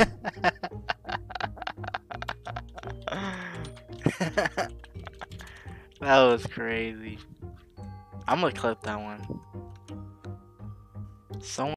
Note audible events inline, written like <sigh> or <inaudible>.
<laughs> that was crazy. I'm gonna clip that one. Someone